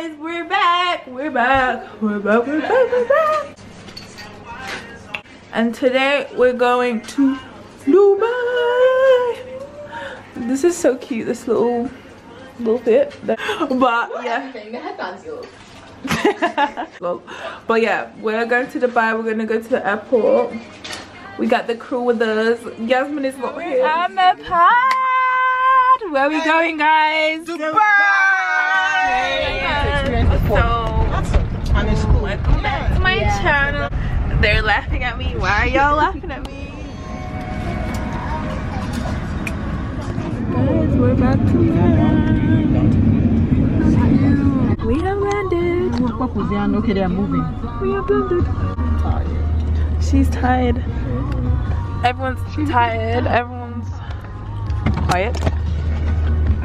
guys, we're back, we're back, we're back, we're back, we're back. And today we're going to Dubai. This is so cute, this little little bit. But yeah. but yeah, we're going to Dubai, we're gonna go to the airport. We got the crew with us. Yasmin is not here. On the pod! Where are we going guys? Dubai! So, channel. They're laughing at me. Why are y'all laughing at me? Guys, we're back to land. We have landed. Okay, they are moving. We have landed. She's tired. Everyone's tired. Everyone's quiet.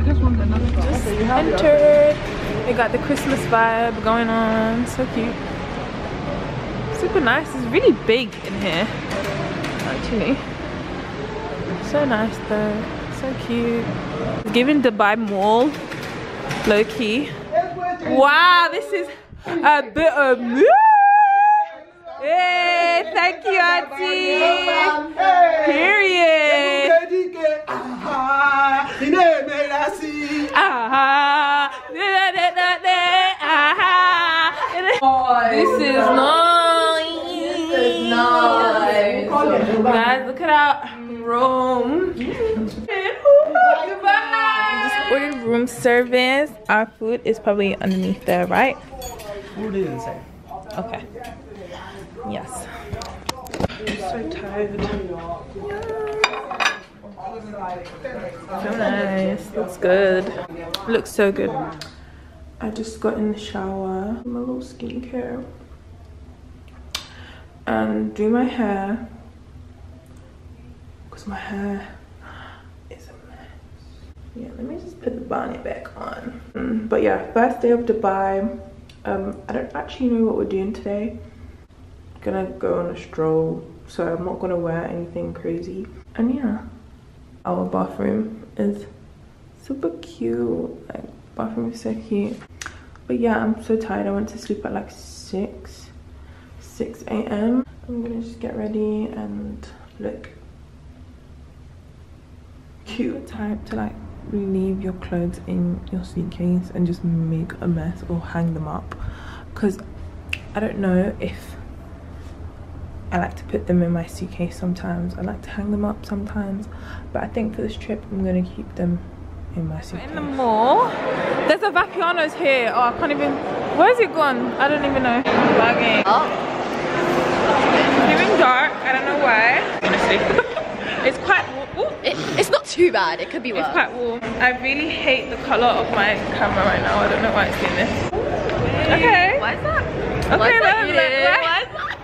just want another Just entered. We got the Christmas vibe going on. So cute. Super nice. It's really big in here. Actually. So nice though. So cute. Giving Dubai Mall. Low key. Wow, this is a bit of me. Hey, thank you, Auntie. Period. This is nice. Our room. Just ordered room service. Our food is probably underneath there, right? Food is inside. Okay. Yes. I'm so tired. So nice. Looks good. Looks so good. I just got in the shower. My little skincare. And do my hair. Because my hair is a mess. Yeah, let me just put the bonnet back on. Mm, But yeah, first day of Dubai. Um, I don't actually know what we're doing today. Gonna go on a stroll, so I'm not gonna wear anything crazy. And yeah, our bathroom is super cute. Like, bathroom is so cute. But yeah, I'm so tired. I went to sleep at like 6, 6 a.m. I'm gonna just get ready and look cute type to like leave your clothes in your suitcase and just make a mess or hang them up. Because I don't know if I like to put them in my suitcase sometimes. I like to hang them up sometimes. But I think for this trip I'm gonna keep them in my suitcase in the mall. There's a Vapiano's here. Oh I can't even where's it gone? I don't even know Vlogging. it's giving dark I don't know why honestly it's quite ooh, It, it's not too bad. It could be worse. it's quite warm. I really hate the color of my camera right now. I don't know why it's doing this. Okay. Why is that? Okay, Why is that look, eating? look, Why look. is that?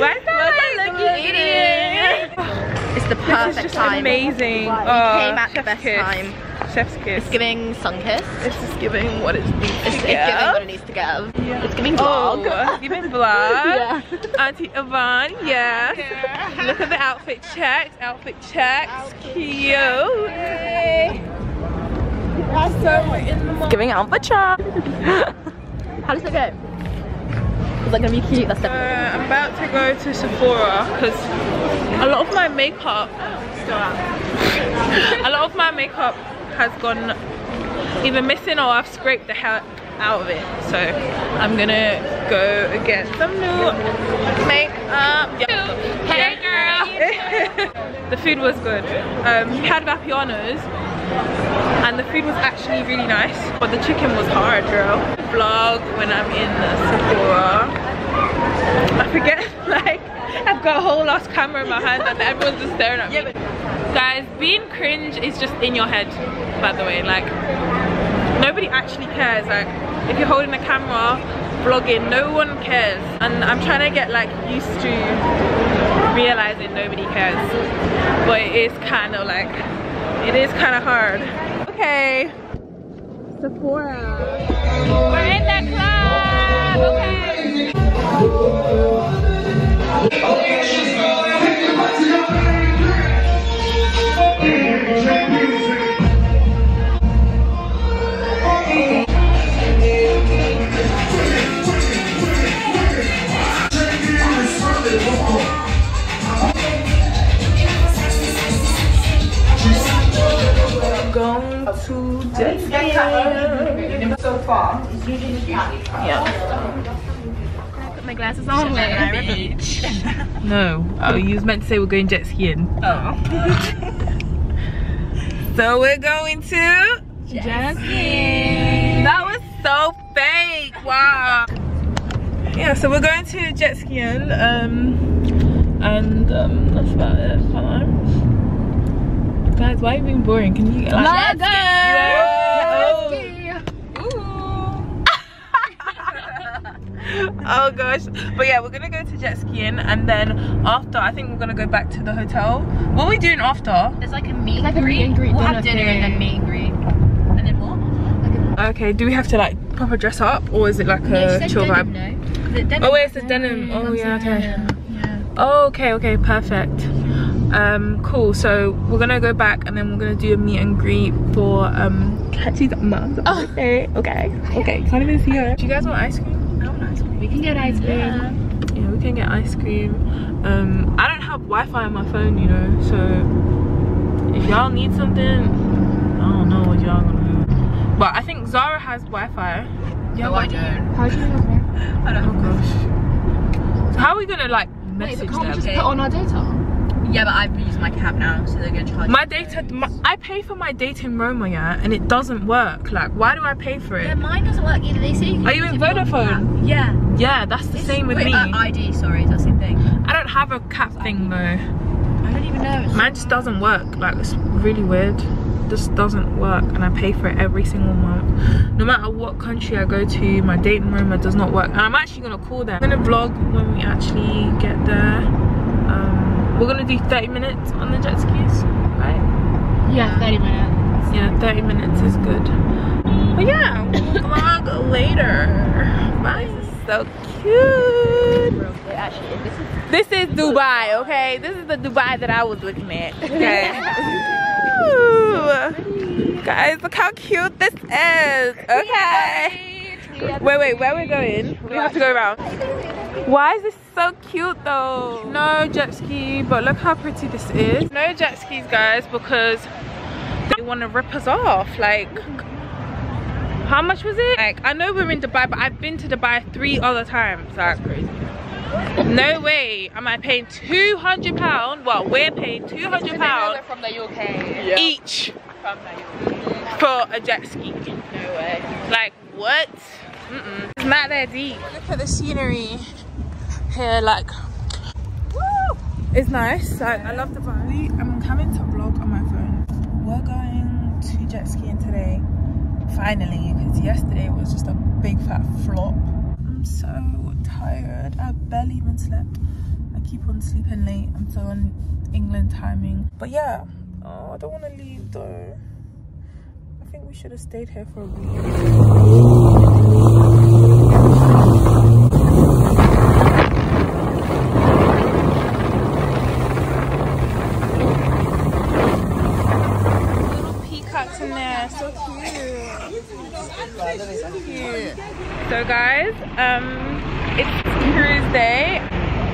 Why is that like looking eating? It's the This perfect is just time. amazing. We oh, came at the best kiss. time. Chef's kiss. It's giving sun kiss. It's just giving what it needs It's, to it's giving give. what it needs to give. Yeah. It's giving vlog. Oh, giving vlog. Yeah. Auntie Yvonne, yes. Look at the outfit checks. Outfit checks. Cute. So we're in the mall. Giving outfit check. How does it go? Is that gonna be cute? That's Uh. I'm about to go to Sephora because a lot of my makeup a lot of my makeup has gone either missing or I've scraped the hell out of it. So I'm gonna go get some new makeup. Hey girl. The food was good. Um, we had Vapiano's and the food was actually really nice but the chicken was hard girl. Vlog when I'm in Sephora. I forget like I've got a whole lost camera in my hand and everyone's just staring at me. Guys, being cringe is just in your head, by the way. Like nobody actually cares. Like if you're holding a camera, vlogging, no one cares. And I'm trying to get like used to realizing nobody cares. But it is kind of like it is kind of hard. Okay. Sephora. We're in the club. Okay. So Put my glasses on. No, oh, you was meant to say we're going jet skiing. Oh. So we're going to Jet ski. That was so fake. Wow. Yeah, so we're going to jet skiing. Um, and um, that's about it. Hello. Guys, why are you being boring? Can you get like? Let's Yeah. Gosh but yeah we're gonna go to jet skiing and then after i think we're gonna go back to the hotel what are we doing after There's like a meet Like a and meet greet. and greet We'll dinner have dinner and then meet and greet. And then what? okay do we have to like proper dress up or is it like a chill vibe No. Is it denim? oh wait it's the denim oh yeah okay Yeah. Oh, okay, okay, perfect. Um, cool. So we're gonna go back and then we're gonna do a meet and greet for um Katie's mum's birthday. Okay, okay. Can't even see her. Do you guys want ice cream? I want ice cream. We can get ice cream. Yeah, we can get ice cream. Um, I don't have Wi-Fi on my phone, you know. So if y'all need something, I don't know what y'all gonna do. But I think Zara has Wi-Fi. Yeah, No, I don't. How do you know? I Oh don't. gosh. So how are we gonna like Wait, message but can't we them? just put on our data? Yeah, but I've used my cap now, so they're gonna charge. My data, my, I pay for my data roaming, yeah, and it doesn't work. Like, why do I pay for Yeah, it? mine doesn't work either. They say you can Are you use in it Vodafone? Yeah. Yeah, that's the same with Wait, me. Uh, ID, sorry, that's the same thing. I don't have a cap thing though. I don't even know. It's Mine just doesn't work. Like, it's really weird. Just doesn't work, and I pay for it every single month. No matter what country I go to, my dating roaming does not work. And I'm actually gonna call them. I'm gonna vlog when we actually get there. Um, we're gonna do 30 minutes on the jet skis, right? Yeah, 30 minutes. Yeah, 30 minutes is good. But yeah, we'll vlog later. Bye. This is so cute. This is Dubai, okay? This is the Dubai that I was looking at. Okay. Guys, look how cute this is. Okay. Wait, wait, where are we going? We have to go around. Why is this so cute though? No jet ski, but look how pretty this is. No jet skis, guys, because they want to rip us off. Like, how much was it? Like, I know we're in Dubai, but I've been to Dubai three other times. Like, crazy. No way am I paying 200 pound. Well, we're paying 200 pound from the UK. each From the UK. for a jet ski. No way. Like what? Mm-mm. It's not that deep. Look at the scenery here. Like, woo! It's nice. Like, I love the vibe. I'm coming to vlog on my phone. We're going to jet skiing today. Finally, because yesterday was just a big fat flop. I'm so tired. I barely even slept. I keep on sleeping late. I'm still on England timing. But yeah, oh, I don't want to leave though. I think we should have stayed here for a week. Little peacocks in there, so cute. So cute. So guys, um, it's cruise day.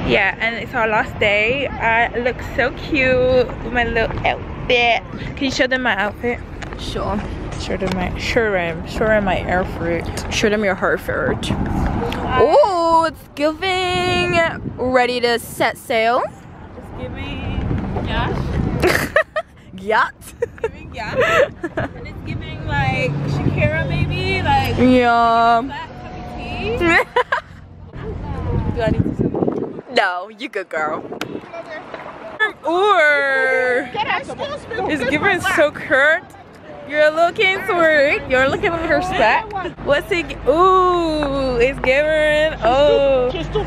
Yeah, and it's our last day. I look so cute with my little outfit. Can you show them my outfit? Sure. Show them my show them show them my air fruit. Show them your fruit Oh, it's giving. Ready to set sail? It's giving yacht. Yacht. giving yacht. and it's giving like Shakira maybe like Yeah. Do I need to No, you good girl. Or it's giving so curt. You're looking sweet. You're looking at her spec. What's it? Ooh, it's giving. Oh,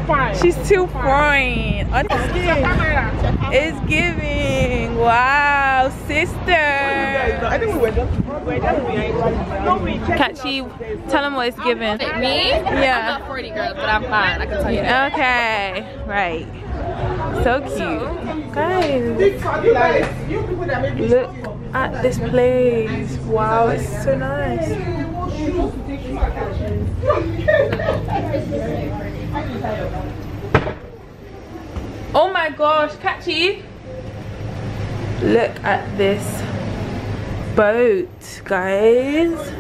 fine. she's too fine. Oh, It's giving. Wow, sister. I think we were just. We were just behind. No, we checked. Catchy, tell them what it's giving. Me? Yeah. I'm not 40 girls, but I'm fine. I can tell you that. Okay, right. So cute. Guys, You people that make me look at this place. Wow, it's so nice. Oh my gosh, Catchy. Look at this boat, guys.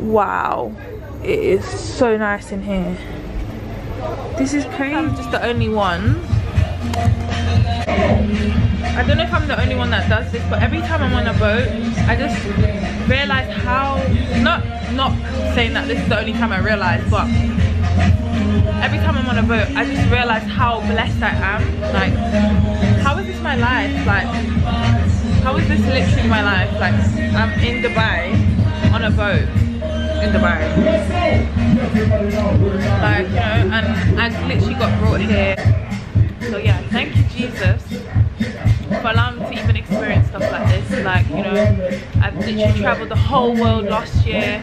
wow it is so nice in here this is crazy just the only one I don't know if I'm the only one that does this, but every time I'm on a boat, I just realize how, not, not saying that this is the only time I realize, but every time I'm on a boat, I just realize how blessed I am. Like, how is this my life? Like, how is this literally my life? Like, I'm in Dubai on a boat in Dubai. Like, you know, and I literally got brought here. So yeah, thank you Jesus for allowing me to even experience stuff like this. Like, you know, I've literally traveled the whole world last year.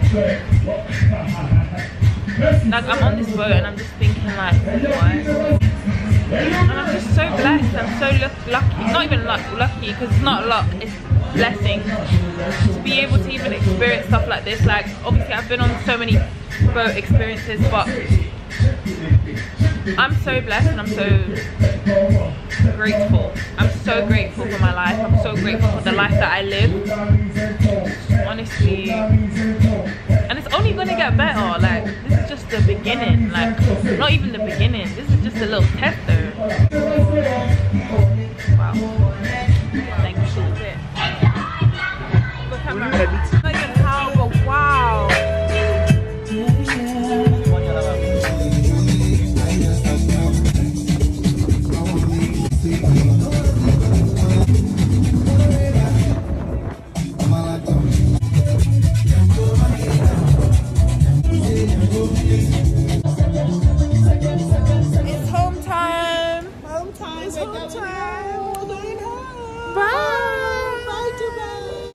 Like, I'm on this boat and I'm just thinking like? And I'm just so blessed. I'm so lucky. Not even luck, lucky, because it's not luck. It's blessing to be able to even experience stuff like this. Like, obviously, I've been on so many boat experiences, but I'm so blessed and I'm so grateful. I'm so grateful for my life. I'm so grateful for the life that I live. Honestly. And it's only gonna get better. Like, this is just the beginning. Like, not even the beginning. This is just a little test